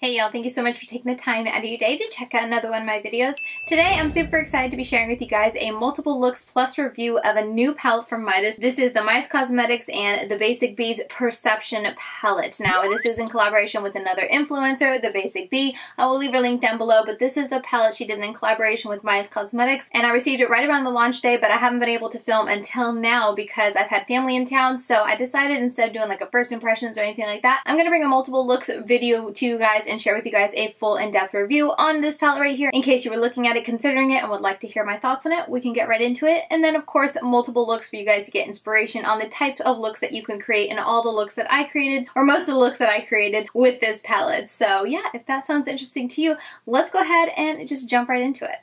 Hey y'all, thank you so much for taking the time out of your day to check out another one of my videos. Today I'm super excited to be sharing with you guys a multiple looks plus review of a new palette from Midas. This is the Midas Cosmetics and the BasicB's Perception Palette. Now this is in collaboration with another influencer, the BasicB. I will leave her link down below, but this is the palette she did in collaboration with Midas Cosmetics and I received it right around the launch day, but I haven't been able to film until now because I've had family in town, so I decided instead of doing like a first impressions or anything like that, I'm to bring a multiple looks video to you guys and share with you guys a full in-depth review on this palette right here. In case you were looking at it, considering it, and would like to hear my thoughts on it, we can get right into it. And then of course, multiple looks for you guys to get inspiration on the types of looks that you can create and all the looks that I created, or most of the looks that I created with this palette. So yeah, if that sounds interesting to you, let's go ahead and just jump right into it.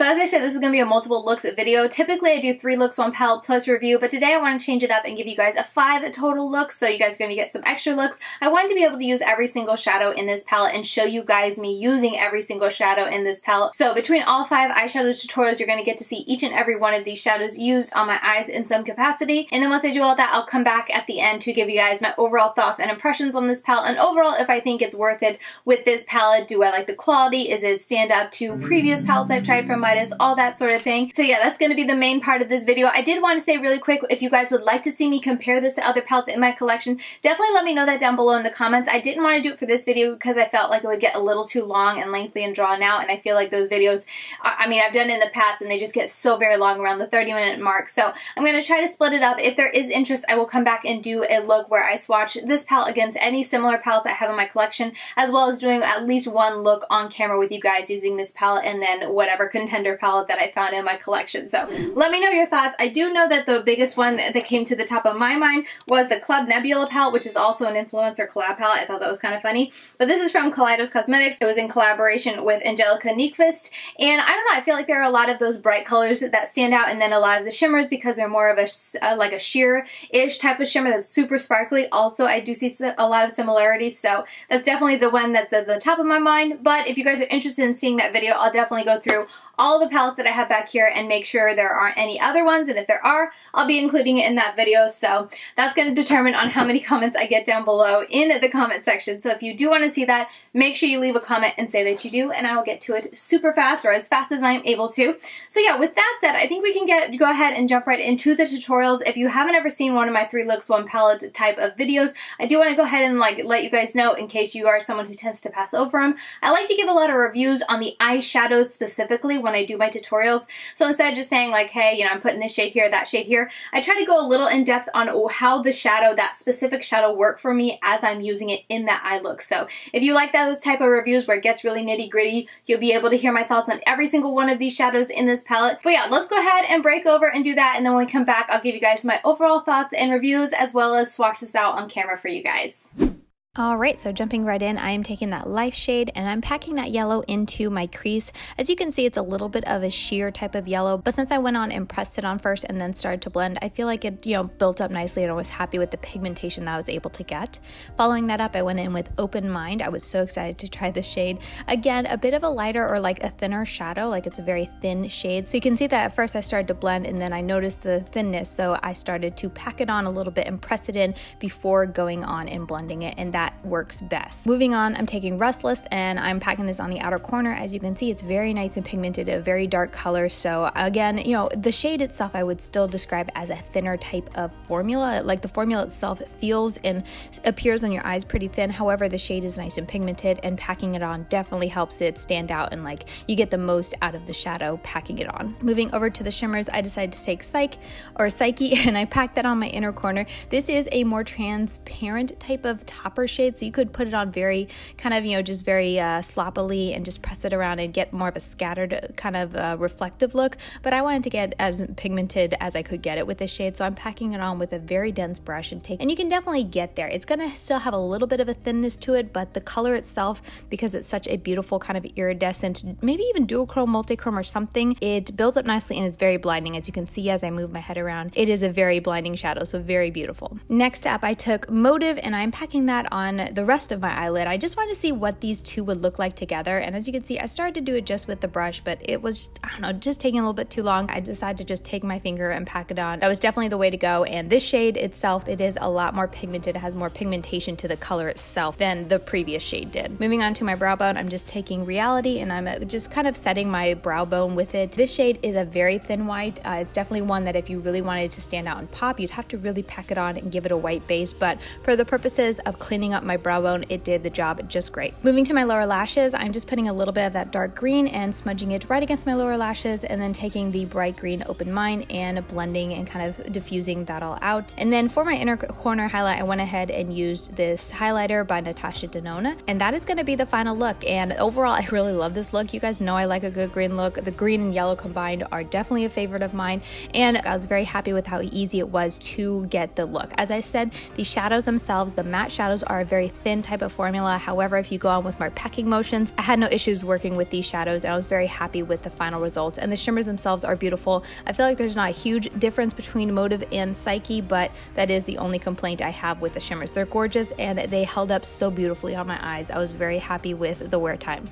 So as I said, this is going to be a multiple looks video. Typically I do three looks, one palette plus review, but today I want to change it up and give you guys a five total looks, so you guys are going to get some extra looks. I wanted to be able to use every single shadow in this palette and show you guys me using every single shadow in this palette. So between all five eyeshadow tutorials, you're going to get to see each and every one of these shadows used on my eyes in some capacity. And then once I do all that, I'll come back at the end to give you guys my overall thoughts and impressions on this palette, and overall if I think it's worth it with this palette. Do I like the quality? Is it stand up to previous palettes I've tried from Midas? All that sort of thing. So yeah, that's going to be the main part of this video. I did want to say really quick, if you guys would like to see me compare this to other palettes in my collection, definitely let me know that down below in the comments. I didn't want to do it for this video because I felt like it would get a little too long and lengthy and drawn out, and I feel like those videos, I mean, I've done in the past and they just get so very long around the 30 minute mark. So I'm going to try to split it up. If there is interest, I will come back and do a look where I swatch this palette against any similar palettes I have in my collection, as well as doing at least one look on camera with you guys using this palette and then whatever contender palette that I found in my collection. So let me know your thoughts. I do know that the biggest one that came to the top of my mind was the Club Nebula palette, which is also an influencer collab palette. I thought that was kind of funny. But this is from Kaleidos Cosmetics. It was in collaboration with Angelica Nyqvist. And I don't know, I feel like there are a lot of those bright colors that stand out and then a lot of the shimmers because they're more of a uh, like a sheer-ish type of shimmer that's super sparkly. Also, I do see a lot of similarities. So that's definitely the one that's at the top of my mind. But if you guys are interested in seeing that video, I'll definitely go through all the palettes that I have back here and make sure there aren't any other ones. And if there are, I'll be including it in that video. So that's going to determine on how many comments I get down below in the comment section. So if you do want to see that, make sure you leave a comment and say that you do, and I will get to it super fast or as fast as I'm able to. So yeah, with that said, I think we can get go ahead and jump right into the tutorials. If you haven't ever seen one of my three looks, one palette type of videos, I do want to go ahead and like let you guys know in case you are someone who tends to pass over them. I like to give a lot of reviews on the eyeshadows specifically when I do my tutorials. So instead of just saying like, hey, you know, I'm putting this shade here, that shade here, I try to go a little in depth on how the shadow, that specific shadow work for me as I'm using it in that eye look. So if you like those type of reviews where it gets really nitty gritty, you'll be able to hear my thoughts on every single one of these shadows in this palette. But yeah, let's go ahead and break over and do that. And then when we come back, I'll give you guys my overall thoughts and reviews as well as swatch this out on camera for you guys. All right, so jumping right in, I am taking that life shade and I'm packing that yellow into my crease. As you can see, it's a little bit of a sheer type of yellow, but since I went on and pressed it on first and then started to blend, I feel like it, you know, built up nicely and I was happy with the pigmentation that I was able to get. Following that up, I went in with open mind. I was so excited to try this shade. Again, a bit of a lighter or like a thinner shadow, like it's a very thin shade. So you can see that at first I started to blend and then I noticed the thinness, so I started to pack it on a little bit and press it in before going on and blending it, and that works best. Moving on, I'm taking Restless and I'm packing this on the outer corner. As you can see, it's very nice and pigmented, a very dark color. So again, you know, the shade itself I would still describe as a thinner type of formula. Like the formula itself feels and appears on your eyes pretty thin. However, the shade is nice and pigmented and packing it on definitely helps it stand out and like you get the most out of the shadow packing it on. Moving over to the shimmers, I decided to take Psych or Psyche and I packed that on my inner corner. This is a more transparent type of topper shade, so you could put it on very kind of, you know, just very uh, sloppily and just press it around and get more of a scattered kind of uh, reflective look. But I wanted to get as pigmented as I could get it with this shade, so I'm packing it on with a very dense brush and take, and you can definitely get there. It's gonna still have a little bit of a thinness to it, but the color itself, because it's such a beautiful kind of iridescent, maybe even dual duochrome, multichrome or something, it builds up nicely and is very blinding as you can see as I move my head around. It is a very blinding shadow, so very beautiful. Next up, I took Motive and I'm packing that on on the rest of my eyelid. I just wanted to see what these two would look like together. And as you can see, I started to do it just with the brush, but it was, I don't know, just taking a little bit too long. I decided to just take my finger and pack it on. That was definitely the way to go. And this shade itself, it is a lot more pigmented. It has more pigmentation to the color itself than the previous shade did. Moving on to my brow bone, I'm just taking Reality and I'm uh, just kind of setting my brow bone with it. This shade is a very thin white. Uh, it's definitely one that if you really wanted to stand out and pop, you'd have to really pack it on and give it a white base. But for the purposes of cleaning up my brow bone, it did the job just great. Moving to my lower lashes, I'm just putting a little bit of that dark green and smudging it right against my lower lashes and then taking the bright green Open Mind and blending and kind of diffusing that all out. And then for my inner corner highlight, I went ahead and used this highlighter by Natasha Denona. And that is going to be the final look. And overall, I really love this look. You guys know I like a good green look. The green and yellow combined are definitely a favorite of mine. And I was very happy with how easy it was to get the look. As I said, the shadows themselves, the matte shadows are a very thin type of formula. However, if you go on with more pecking motions, I had no issues working with these shadows and I was very happy with the final results. And the shimmers themselves are beautiful. I feel like there's not a huge difference between Motive and Psyche, but that is the only complaint I have with the shimmers. They're gorgeous and they held up so beautifully on my eyes. I was very happy with the wear time.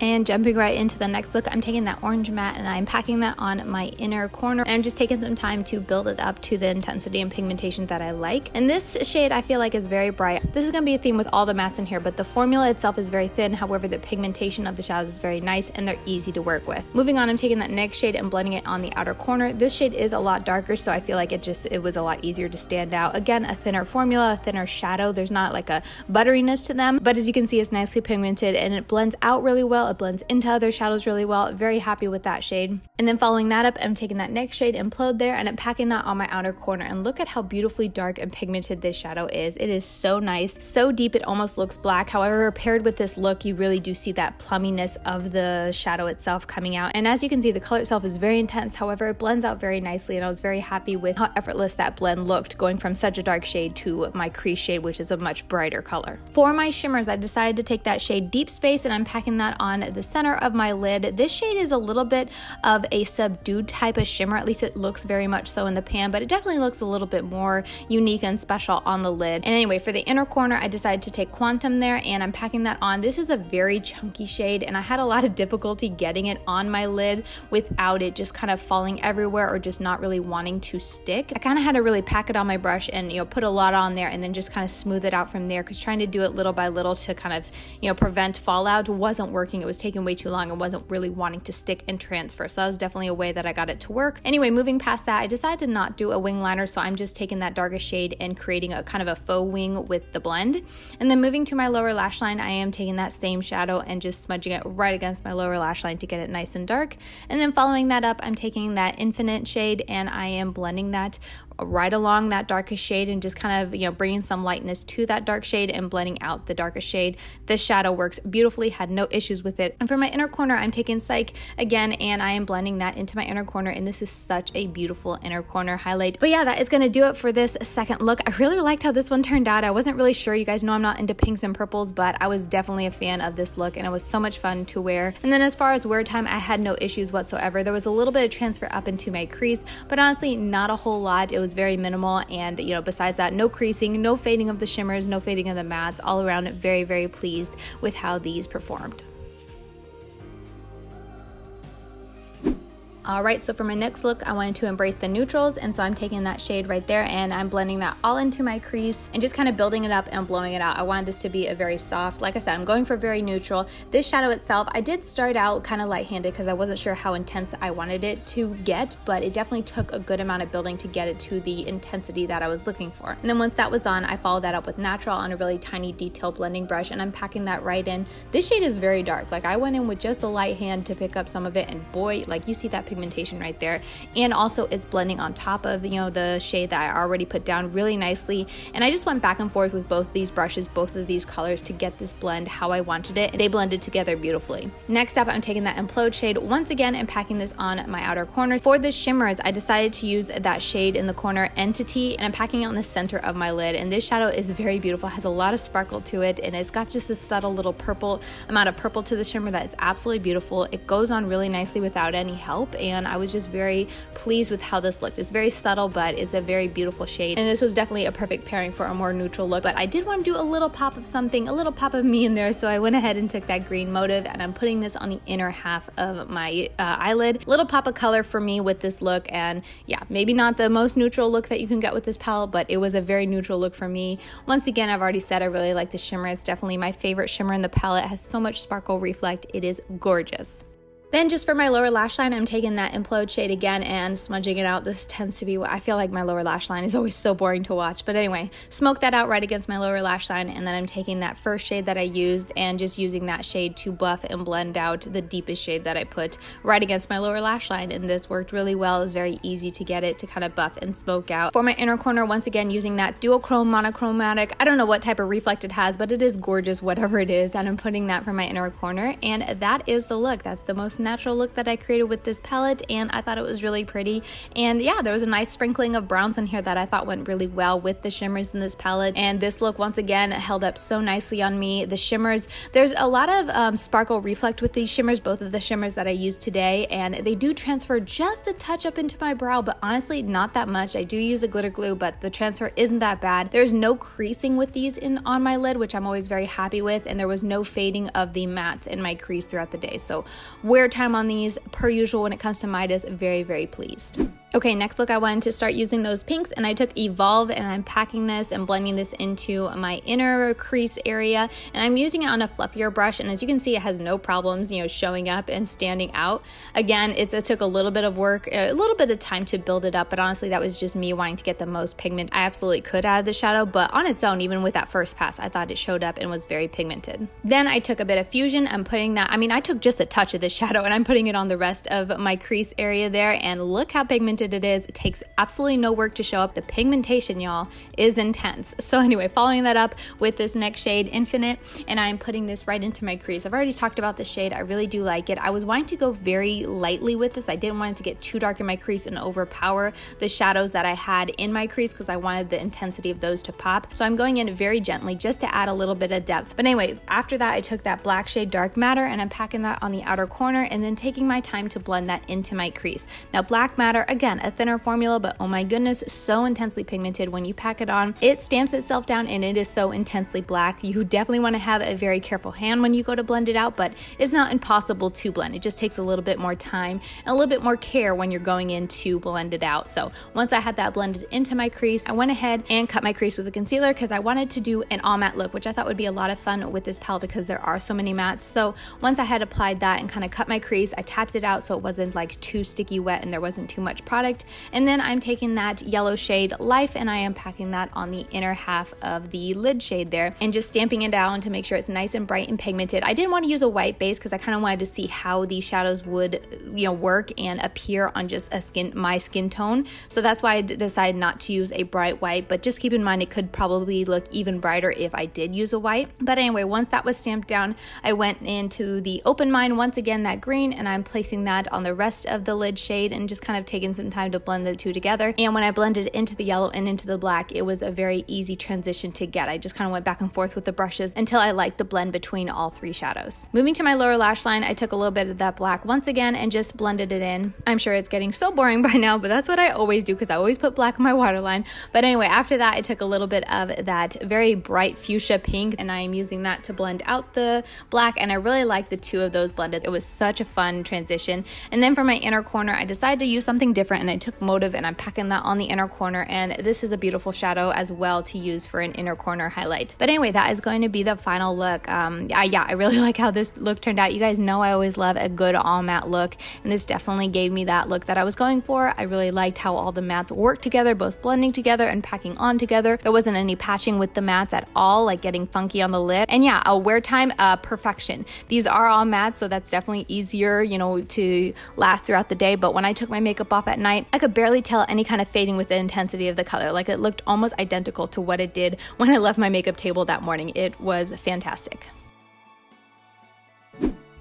And jumping right into the next look, I'm taking that orange matte and I'm packing that on my inner corner. And I'm just taking some time to build it up to the intensity and pigmentation that I like. And this shade I feel like is very bright. This is going to be a theme with all the mattes in here, but the formula itself is very thin. However, the pigmentation of the shadows is very nice and they're easy to work with. Moving on, I'm taking that next shade and blending it on the outer corner. This shade is a lot darker, so I feel like it just, it was a lot easier to stand out. Again, a thinner formula, a thinner shadow. There's not like a butteriness to them, but as you can see, it's nicely pigmented and it blends out really well it blends into other shadows really well. Very happy with that shade. And then following that up, I'm taking that next shade, Implode there, and I'm packing that on my outer corner. And look at how beautifully dark and pigmented this shadow is. It is so nice, so deep it almost looks black. However, paired with this look, you really do see that plumminess of the shadow itself coming out. And as you can see, the color itself is very intense. However, it blends out very nicely, and I was very happy with how effortless that blend looked, going from such a dark shade to my crease shade, which is a much brighter color. For my shimmers, I decided to take that shade Deep Space, and I'm packing that on the center center of my lid. This shade is a little bit of a subdued type of shimmer, at least it looks very much so in the pan, but it definitely looks a little bit more unique and special on the lid. And anyway, for the inner corner, I decided to take Quantum there and I'm packing that on. This is a very chunky shade and I had a lot of difficulty getting it on my lid without it just kind of falling everywhere or just not really wanting to stick. I kind of had to really pack it on my brush and, you know, put a lot on there and then just kind of smooth it out from there because trying to do it little by little to kind of, you know, prevent fallout wasn't working. It was taking way way too long and wasn't really wanting to stick and transfer. So that was definitely a way that I got it to work. Anyway, moving past that, I decided to not do a wing liner. So I'm just taking that darkest shade and creating a kind of a faux wing with the blend. And then moving to my lower lash line, I am taking that same shadow and just smudging it right against my lower lash line to get it nice and dark. And then following that up, I'm taking that infinite shade and I am blending that right along that darkest shade and just kind of, you know, bringing some lightness to that dark shade and blending out the darkest shade. This shadow works beautifully, had no issues with it. And for my inner corner, I'm taking Psych again and I am blending that into my inner corner and this is such a beautiful inner corner highlight. But yeah, that is going to do it for this second look. I really liked how this one turned out. I wasn't really sure. You guys know I'm not into pinks and purples, but I was definitely a fan of this look and it was so much fun to wear. And then as far as wear time, I had no issues whatsoever. There was a little bit of transfer up into my crease, but honestly, not a whole lot. It was very minimal and you know, besides that, no creasing, no fading of the shimmers, no fading of the mattes. All around, very, very pleased with how these performed. All right, so for my next look, I wanted to embrace the neutrals, and so I'm taking that shade right there and I'm blending that all into my crease and just kind of building it up and blowing it out. I wanted this to be a very soft, like I said, I'm going for very neutral. This shadow itself, I did start out kind of light-handed because I wasn't sure how intense I wanted it to get, but it definitely took a good amount of building to get it to the intensity that I was looking for. And then once that was on, I followed that up with natural on a really tiny detail blending brush, and I'm packing that right in. This shade is very dark. Like I went in with just a light hand to pick up some of it, and boy, like you see that pigmentation right there. And also it's blending on top of, you know, the shade that I already put down really nicely. And I just went back and forth with both these brushes, both of these colors to get this blend how I wanted it. They blended together beautifully. Next up, I'm taking that Implode shade once again and packing this on my outer corner. For the shimmers, I decided to use that shade in the corner Entity and I'm packing it on the center of my lid. And this shadow is very beautiful, has a lot of sparkle to it and it's got just this subtle little purple amount of purple to the shimmer that it's absolutely beautiful. It goes on really nicely without any help and I was just very pleased with how this looked. It's very subtle, but it's a very beautiful shade. And this was definitely a perfect pairing for a more neutral look, but I did want to do a little pop of something, a little pop of me in there. So I went ahead and took that green motive and I'm putting this on the inner half of my uh, eyelid. Little pop of color for me with this look. And yeah, maybe not the most neutral look that you can get with this palette, but it was a very neutral look for me. Once again, I've already said I really like the shimmer. It's definitely my favorite shimmer in the palette. It has so much sparkle reflect. It is gorgeous. Then just for my lower lash line, I'm taking that Implode shade again and smudging it out. This tends to be what I feel like my lower lash line is always so boring to watch. But anyway, smoke that out right against my lower lash line. And then I'm taking that first shade that I used and just using that shade to buff and blend out the deepest shade that I put right against my lower lash line. And this worked really well. It was very easy to get it to kind of buff and smoke out. For my inner corner, once again, using that duochrome monochromatic. I don't know what type of reflect it has, but it is gorgeous, whatever it is. And I'm putting that for my inner corner. And that is the look. That's the most natural look that I created with this palette and I thought it was really pretty. And yeah, there was a nice sprinkling of browns in here that I thought went really well with the shimmers in this palette. And this look once again held up so nicely on me. The shimmers, there's a lot of um, sparkle reflect with these shimmers, both of the shimmers that I used today, and they do transfer just a touch up into my brow, but honestly, not that much. I do use a glitter glue, but the transfer isn't that bad. There's no creasing with these in on my lid, which I'm always very happy with, and there was no fading of the mattes in my crease throughout the day. So wear time on these per usual when it comes to Midas, very, very pleased. Okay, next look, I wanted to start using those pinks and I took Evolve and I'm packing this and blending this into my inner crease area and I'm using it on a fluffier brush and as you can see, it has no problems, you know, showing up and standing out. Again, it took a little bit of work, a little bit of time to build it up, but honestly, that was just me wanting to get the most pigment I absolutely could out of the shadow, but on its own, even with that first pass, I thought it showed up and was very pigmented. Then I took a bit of Fusion, I'm putting that, I mean, I took just a touch of the shadow and I'm putting it on the rest of my crease area there and look how pigmented pigmented it is. It takes absolutely no work to show up. The pigmentation, y'all, is intense. So anyway, following that up with this next shade, Infinite, and I'm putting this right into my crease. I've already talked about the shade. I really do like it. I was wanting to go very lightly with this. I didn't want it to get too dark in my crease and overpower the shadows that I had in my crease because I wanted the intensity of those to pop. So I'm going in very gently just to add a little bit of depth. But anyway, after that, I took that black shade Dark Matter and I'm packing that on the outer corner and then taking my time to blend that into my crease. Now, Black Matter, again, again, a thinner formula, but oh my goodness, so intensely pigmented when you pack it on. It stamps itself down and it is so intensely black. You definitely want to have a very careful hand when you go to blend it out, but it's not impossible to blend. It just takes a little bit more time and a little bit more care when you're going in to blend it out. So once I had that blended into my crease, I went ahead and cut my crease with a concealer because I wanted to do an all matte look, which I thought would be a lot of fun with this palette because there are so many mattes. So once I had applied that and kind of cut my crease, I tapped it out so it wasn't like too sticky wet and there wasn't too much product product. And then I'm taking that yellow shade Life and I am packing that on the inner half of the lid shade there and just stamping it down to make sure it's nice and bright and pigmented. I didn't want to use a white base because I kind of wanted to see how these shadows would, you know, work and appear on just a skin, my skin tone. So that's why I decided not to use a bright white, but just keep in mind it could probably look even brighter if I did use a white. But anyway, once that was stamped down, I went into the Open Mind, once again that green, and I'm placing that on the rest of the lid shade and just kind of taking some time to blend the two together. And when I blended into the yellow and into the black, it was a very easy transition to get. I just kind of went back and forth with the brushes until I liked the blend between all three shadows. Moving to my lower lash line, I took a little bit of that black once again and just blended it in. I'm sure it's getting so boring by now, but that's what I always do because I always put black on my waterline. But anyway, after that, I took a little bit of that very bright fuchsia pink and I am using that to blend out the black and I really like the two of those blended. It was such a fun transition. And then for my inner corner, I decided to use something different and I took Motive and I'm packing that on the inner corner and this is a beautiful shadow as well to use for an inner corner highlight. But anyway, that is going to be the final look. Um, yeah, yeah, I really like how this look turned out. You guys know I always love a good all matte look and this definitely gave me that look that I was going for. I really liked how all the mattes worked together, both blending together and packing on together. There wasn't any patching with the mattes at all, like getting funky on the lid. And yeah, a wear time, uh, perfection. These are all mattes, so that's definitely easier, you know, to last throughout the day. But when I took my makeup off at night, I could barely tell any kind of fading with the intensity of the color. Like it looked almost identical to what it did when I left my makeup table that morning. It was fantastic.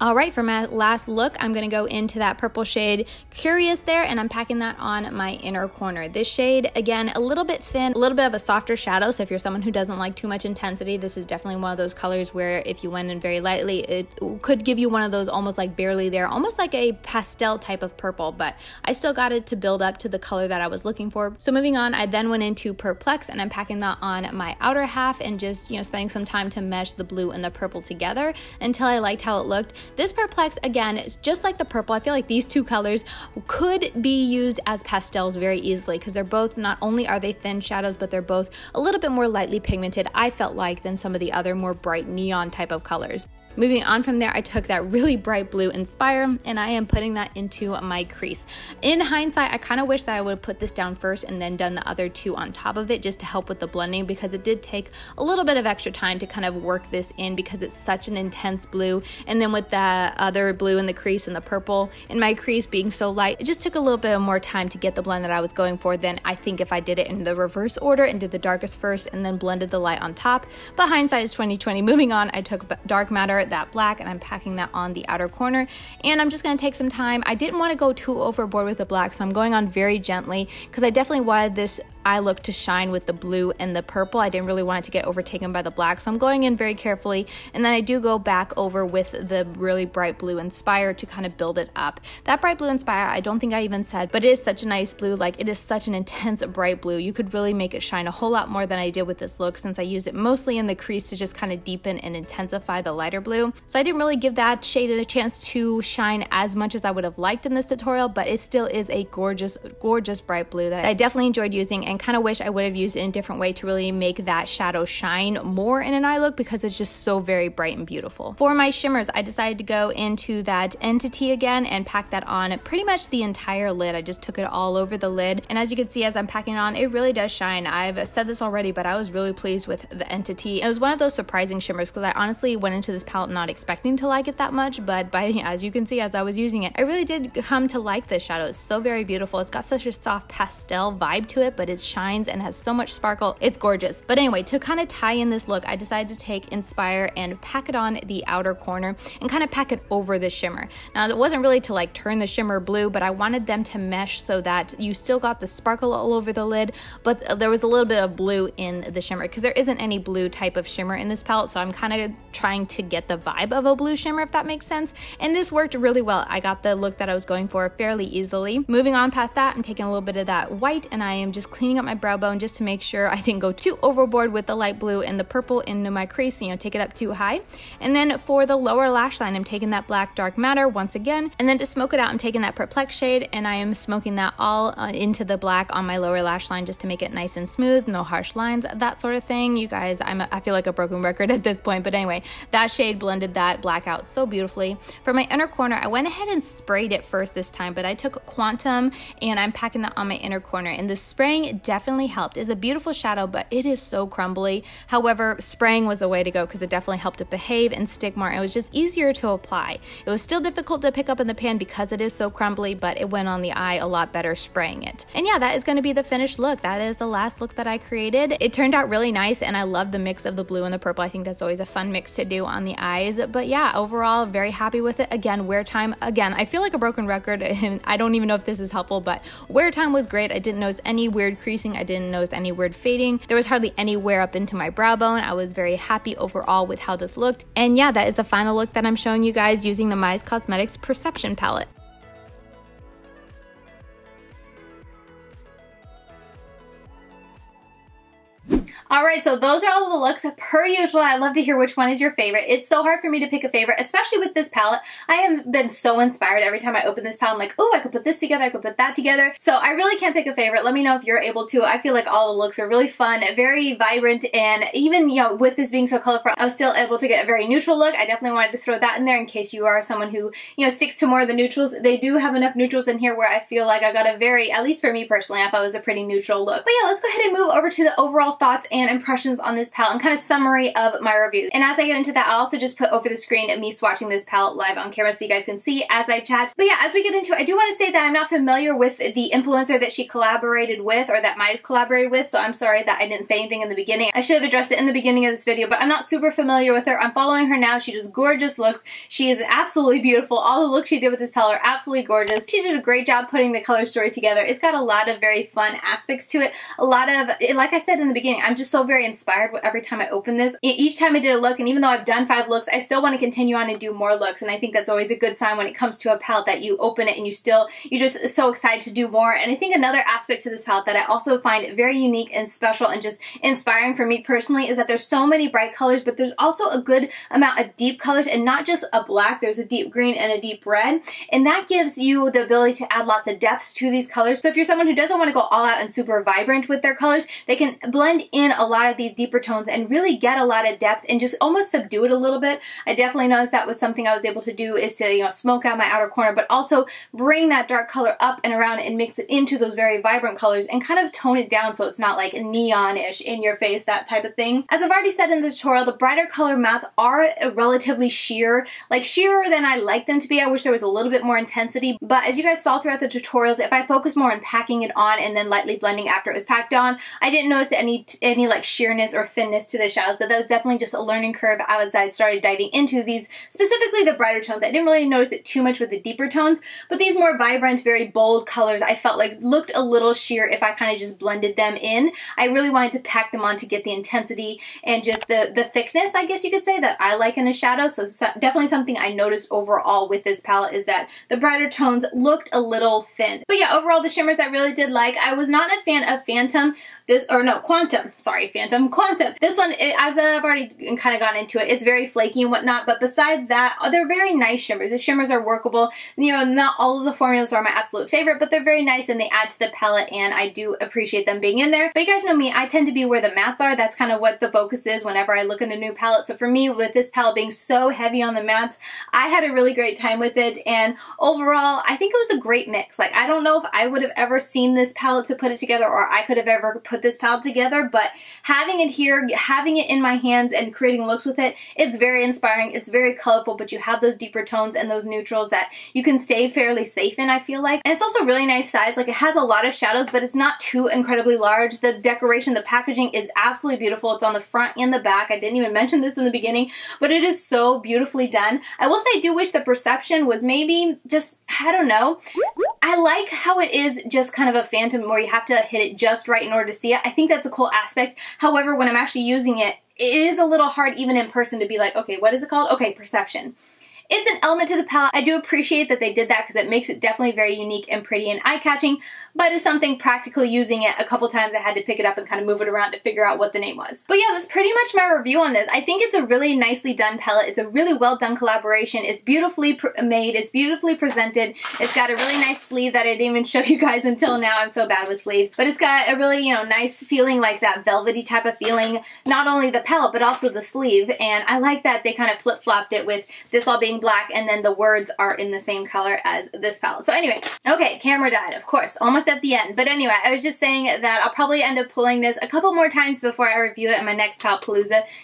All right, for my last look, I'm gonna go into that purple shade Curious there, and I'm packing that on my inner corner. This shade, again, a little bit thin, a little bit of a softer shadow, so if you're someone who doesn't like too much intensity, this is definitely one of those colors where if you went in very lightly, it could give you one of those almost like barely there, almost like a pastel type of purple, but I still got it to build up to the color that I was looking for. So moving on, I then went into Perplex, and I'm packing that on my outer half and just, you know, spending some time to mesh the blue and the purple together until I liked how it looked. This Perplex, again, is just like the purple. I feel like these two colors could be used as pastels very easily because they're both, not only are they thin shadows, but they're both a little bit more lightly pigmented, I felt like, than some of the other more bright neon type of colors. Moving on from there, I took that really bright blue Inspire and I am putting that into my crease. In hindsight, I kind of wish that I would have put this down first and then done the other two on top of it just to help with the blending because it did take a little bit of extra time to kind of work this in because it's such an intense blue. And then with the other blue in the crease and the purple in my crease being so light, it just took a little bit more time to get the blend that I was going for than I think if I did it in the reverse order and did the darkest first and then blended the light on top. But hindsight is 2020. Moving on, I took dark matter that black and I'm packing that on the outer corner. And I'm just gonna take some time. I didn't wanna go too overboard with the black, so I'm going on very gently because I definitely wanted this eye look to shine with the blue and the purple. I didn't really want it to get overtaken by the black, so I'm going in very carefully. And then I do go back over with the really bright blue Inspire to kind of build it up. That bright blue Inspire, I don't think I even said, but it is such a nice blue. Like it is such an intense bright blue. You could really make it shine a whole lot more than I did with this look since I used it mostly in the crease to just kind of deepen and intensify the lighter blue. So I didn't really give that shade a chance to shine as much as I would have liked in this tutorial, but it still is a gorgeous, gorgeous bright blue that I definitely enjoyed using and kind of wish I would have used it in a different way to really make that shadow shine more in an eye look because it's just so very bright and beautiful. For my shimmers, I decided to go into that Entity again and pack that on pretty much the entire lid. I just took it all over the lid. And as you can see, as I'm packing it on, it really does shine. I've said this already, but I was really pleased with the Entity. It was one of those surprising shimmers because I honestly went into this palette not expecting to like it that much, but by as you can see, as I was using it, I really did come to like this shadow. It's so very beautiful. It's got such a soft pastel vibe to it, but shines and has so much sparkle. It's gorgeous. But anyway, to kind of tie in this look, I decided to take Inspire and pack it on the outer corner and kind of pack it over the shimmer. Now, it wasn't really to like turn the shimmer blue, but I wanted them to mesh so that you still got the sparkle all over the lid, but there was a little bit of blue in the shimmer because there isn't any blue type of shimmer in this palette. So I'm kind of trying to get the vibe of a blue shimmer, if that makes sense. And this worked really well. I got the look that I was going for fairly easily. Moving on past that, I'm taking a little bit of that white and I am just cleaning up my brow bone just to make sure I didn't go too overboard with the light blue and the purple into my crease, you know, take it up too high. And then for the lower lash line, I'm taking that black dark matter once again. And then to smoke it out, I'm taking that perplex shade and I am smoking that all uh, into the black on my lower lash line just to make it nice and smooth, no harsh lines, that sort of thing. You guys, I'm a, I feel like a broken record at this point, but anyway, that shade blended that black out so beautifully. For my inner corner, I went ahead and sprayed it first this time, but I took Quantum and I'm packing that on my inner corner. And the spraying definitely helped. It's a beautiful shadow, but it is so crumbly. However, spraying was the way to go because it definitely helped it behave and stick more. It was just easier to apply. It was still difficult to pick up in the pan because it is so crumbly, but it went on the eye a lot better spraying it. And yeah, that is going to be the finished look. That is the last look that I created. It turned out really nice and I love the mix of the blue and the purple. I think that's always a fun mix to do on the eyes. But yeah, overall, very happy with it. Again, wear time, again, I feel like a broken record and I don't even know if this is helpful, but wear time was great. I didn't notice any weird creasing. I didn't notice any weird fading. There was hardly any wear up into my brow bone. I was very happy overall with how this looked. And yeah, that is the final look that I'm showing you guys using the Midas Cosmetics Perception Palette. All right, so those are all the looks. Per usual, I love to hear which one is your favorite. It's so hard for me to pick a favorite, especially with this palette. I have been so inspired every time I open this palette. I'm like, oh, I could put this together, I could put that together. So I really can't pick a favorite. Let me know if you're able to. I feel like all the looks are really fun, very vibrant, and even, you know, with this being so colorful, I was still able to get a very neutral look. I definitely wanted to throw that in there in case you are someone who, you know, sticks to more of the neutrals. They do have enough neutrals in here where I feel like I got a very, at least for me personally, I thought it was a pretty neutral look. But yeah, let's go ahead and move over to the overall thoughts and and impressions on this palette and kind of summary of my review. And as I get into that, I'll also just put over the screen me swatching this palette live on camera so you guys can see as I chat. But yeah, as we get into it, I do want to say that I'm not familiar with the influencer that she collaborated with or that Midas collaborated with, so I'm sorry that I didn't say anything in the beginning. I should have addressed it in the beginning of this video, but I'm not super familiar with her. I'm following her now. She does gorgeous looks. She is absolutely beautiful. All the looks she did with this palette are absolutely gorgeous. She did a great job putting the color story together. It's got a lot of very fun aspects to it. A lot of, like I said in the beginning, I'm just so very inspired every time I open this. Each time I did a look, and even though I've done five looks, I still want to continue on and do more looks, and I think that's always a good sign when it comes to a palette that you open it and you still, you're just so excited to do more. And I think another aspect to this palette that I also find very unique and special and just inspiring for me personally is that there's so many bright colors, but there's also a good amount of deep colors and not just a black, there's a deep green and a deep red. And that gives you the ability to add lots of depth to these colors. So if you're someone who doesn't want to go all out and super vibrant with their colors, they can blend in a lot of these deeper tones and really get a lot of depth and just almost subdue it a little bit. I definitely noticed that was something I was able to do is to, you know, smoke out my outer corner, but also bring that dark color up and around and mix it into those very vibrant colors and kind of tone it down so it's not like neon-ish in your face, that type of thing. As I've already said in the tutorial, the brighter color mattes are relatively sheer, like sheerer than I like them to be. I wish there was a little bit more intensity, but as you guys saw throughout the tutorials, if I focus more on packing it on and then lightly blending after it was packed on, I didn't notice any, any like sheerness or thinness to the shadows, but that was definitely just a learning curve as I started diving into these, specifically the brighter tones. I didn't really notice it too much with the deeper tones, but these more vibrant, very bold colors I felt like looked a little sheer if I kind of just blended them in. I really wanted to pack them on to get the intensity and just the, the thickness, I guess you could say, that I like in a shadow. So definitely something I noticed overall with this palette is that the brighter tones looked a little thin. But yeah, overall the shimmers I really did like. I was not a fan of Phantom. This, or no, Quantum. Sorry, Phantom. Quantum. This one, it, as I've already kind of gone into it, it's very flaky and whatnot, but besides that, oh, they're very nice shimmers. The shimmers are workable. You know, not all of the formulas are my absolute favorite, but they're very nice and they add to the palette and I do appreciate them being in there. But you guys know me, I tend to be where the mattes are. That's kind of what the focus is whenever I look at a new palette. So for me, with this palette being so heavy on the mattes, I had a really great time with it and overall, I think it was a great mix. Like, I don't know if I would have ever seen this palette to put it together or I could have ever put put this palette together, but having it here, having it in my hands and creating looks with it, it's very inspiring. It's very colorful, but you have those deeper tones and those neutrals that you can stay fairly safe in, I feel like. And it's also really nice size. Like it has a lot of shadows, but it's not too incredibly large. The decoration, the packaging is absolutely beautiful. It's on the front and the back. I didn't even mention this in the beginning, but it is so beautifully done. I will say I do wish the perception was maybe just, I don't know. I like how it is just kind of a phantom where you have to hit it just right in order to see it. I think that's a cool aspect. However, when I'm actually using it, it is a little hard even in person to be like, okay, what is it called? Okay, perception. It's an element to the palette. I do appreciate that they did that because it makes it definitely very unique and pretty and eye-catching, but as something practically using it a couple times I had to pick it up and kind of move it around to figure out what the name was. But yeah, that's pretty much my review on this. I think it's a really nicely done palette. It's a really well done collaboration. It's beautifully made. It's beautifully presented. It's got a really nice sleeve that I didn't even show you guys until now. I'm so bad with sleeves. But it's got a really, you know, nice feeling like that velvety type of feeling. Not only the palette, but also the sleeve. And I like that they kind of flip-flopped it with this all being black and then the words are in the same color as this palette. So anyway, okay, camera died, of course, almost at the end. But anyway, I was just saying that I'll probably end up pulling this a couple more times before I review it in my next palette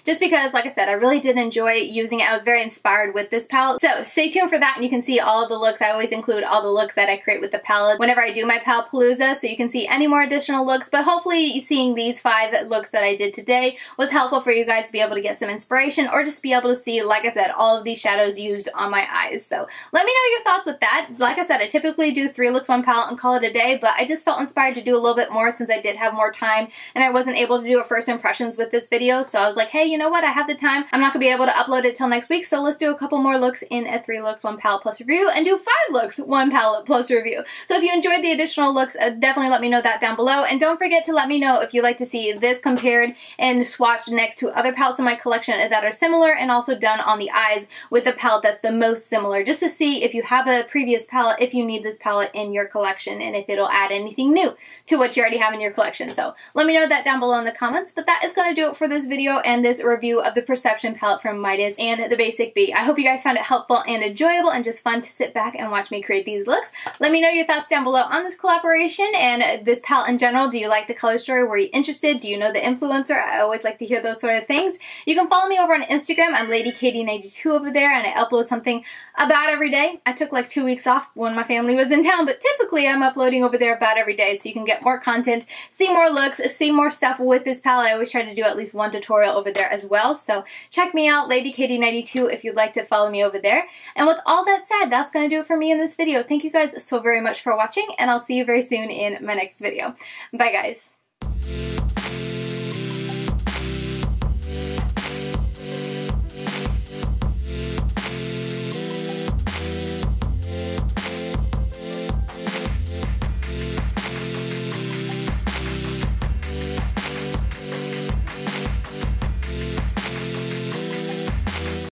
just because, like I said, I really did enjoy using it. I was very inspired with this palette. So stay tuned for that and you can see all of the looks. I always include all the looks that I create with the palette whenever I do my palette so you can see any more additional looks. But hopefully seeing these five looks that I did today was helpful for you guys to be able to get some inspiration or just be able to see, like I said, all of these shadows used on my eyes. So let me know your thoughts with that. Like I said, I typically do three looks, one palette and call it a day, but I just felt inspired to do a little bit more since I did have more time and I wasn't able to do a first impressions with this video. So I was like, hey, you know what? I have the time. I'm not gonna be able to upload it till next week. So let's do a couple more looks in a three looks, one palette plus review and do five looks, one palette plus review. So if you enjoyed the additional looks, uh, definitely let me know that down below. And don't forget to let me know if you'd like to see this compared and swatched next to other palettes in my collection that are similar and also done on the eyes with the palette that's that's the most similar, just to see if you have a previous palette, if you need this palette in your collection, and if it'll add anything new to what you already have in your collection. So let me know that down below in the comments, but that is going to do it for this video and this review of the Perception palette from Midas and the BasicB. I hope you guys found it helpful and enjoyable and just fun to sit back and watch me create these looks. Let me know your thoughts down below on this collaboration and this palette in general. Do you like the color story? Were you interested? Do you know the influencer? I always like to hear those sort of things. You can follow me over on Instagram. I'm LadyKaty92 over there and I upload something about every day. I took like two weeks off when my family was in town, but typically I'm uploading over there about every day so you can get more content, see more looks, see more stuff with this palette. I always try to do at least one tutorial over there as well. So check me out, LadyKaty92, if you'd like to follow me over there. And with all that said, that's going to do it for me in this video. Thank you guys so very much for watching, and I'll see you very soon in my next video. Bye, guys.